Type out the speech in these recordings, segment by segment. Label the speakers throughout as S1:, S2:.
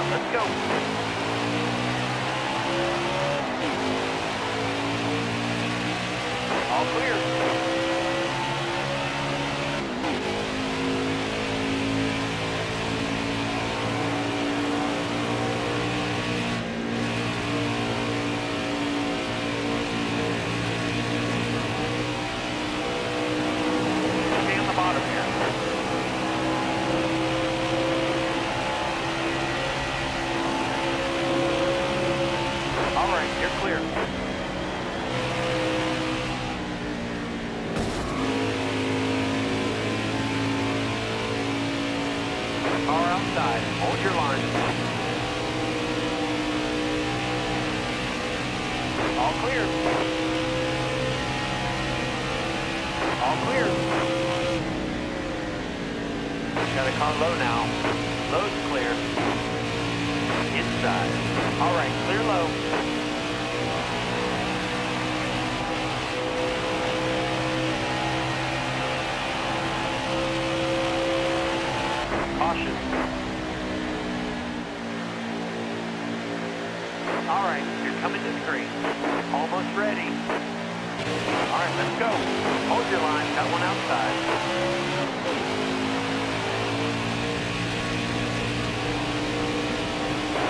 S1: out. Let's go. All clear. Stay on the bottom here. All right, you're clear. Car outside. Hold your line. All clear. All clear. Got a car low now. Low's clear. Inside. All right, clear low. Caution. All right, you're coming to the green. Almost ready. All right, let's go. Hold your line. Got one outside.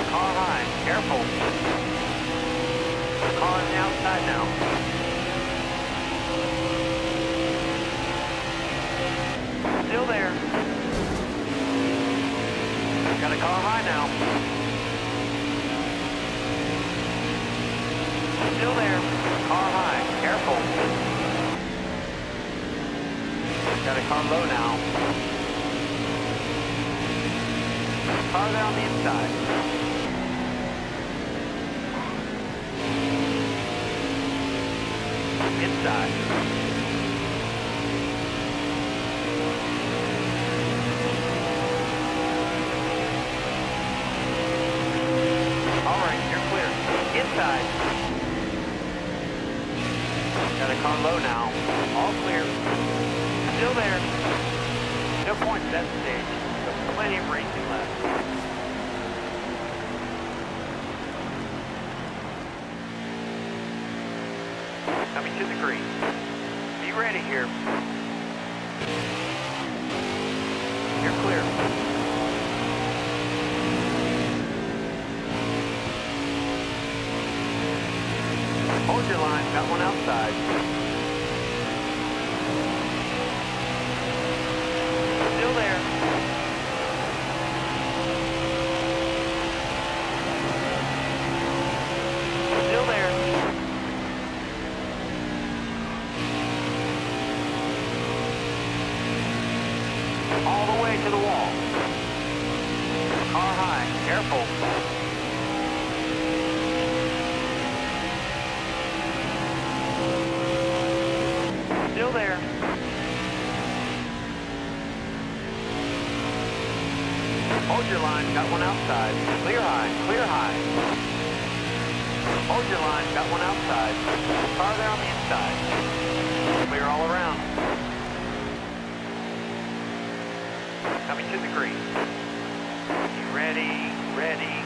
S1: Car high. Careful. Car on the outside now. Still there. Got a car high now. Still there. Car high. Careful. Got a car low now. Car there on the inside. Inside. Inside. Got a car low now. All clear. Still there. No points at that stage. but Plenty of racing left. Coming to the green. Be ready here. You're clear. Still there. Hold your line, got one outside. Clear high, clear high. Hold your line, got one outside. Car there on the inside. Clear all around. Coming to the green. Ready, ready.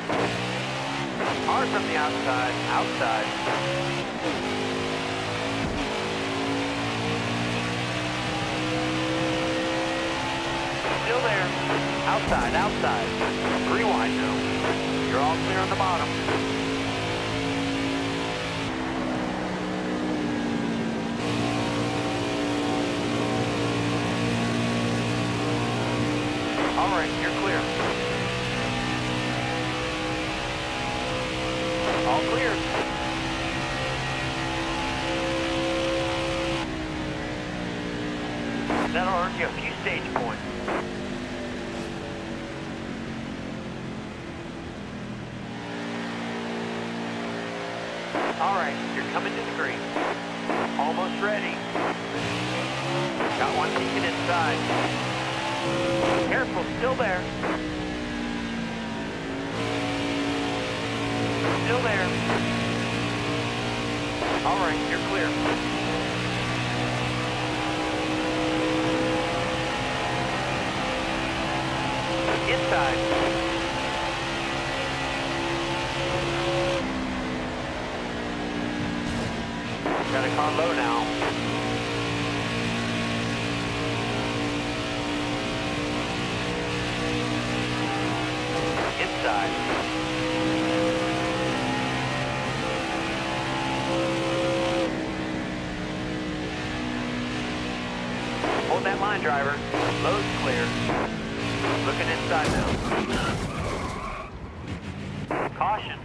S1: Car from the outside, outside. Still there. Outside, outside. Rewind now. You're all clear on the bottom. All right, you're clear. All right, you're coming to the green. Almost ready. Got one peeking inside. Careful, still there. Still there. All right, you're clear. Inside. Got a car low now. Inside. Hold that line, driver. Load's clear. Looking inside now. Caution.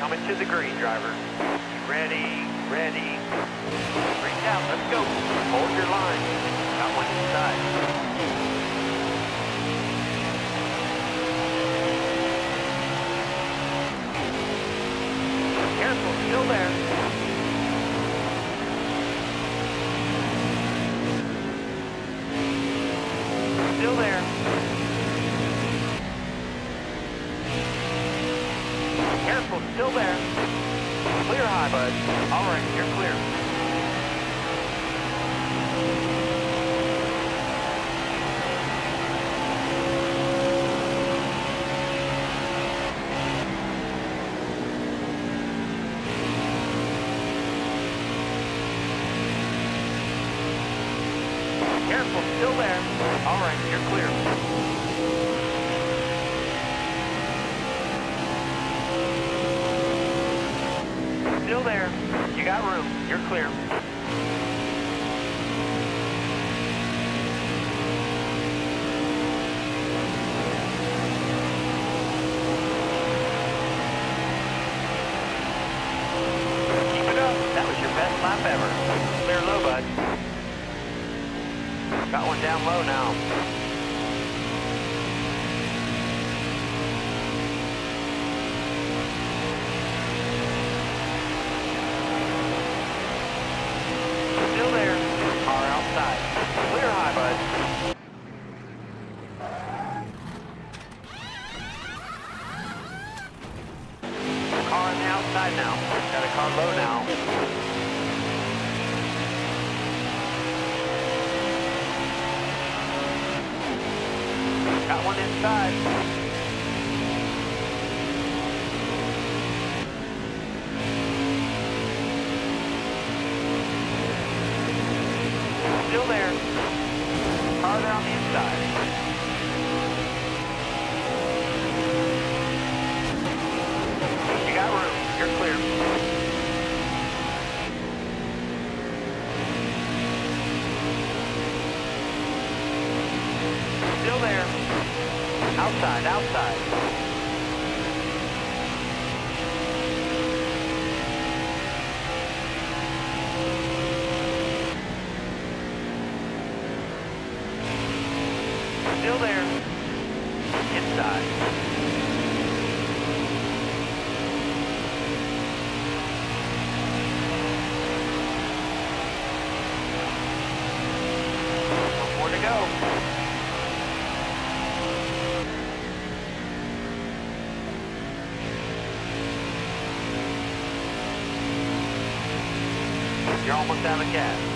S1: Coming to the green, driver. Ready, ready. Reach out, let's go. Hold your line. Got one inside. Careful, still there. Still there. Careful, still there. Bud. All right, you're clear. Still there. You got room. You're clear. Keep it up. That was your best lap ever. Clear low, bud. Got one down low now. Inside. To go. You're almost out of gas.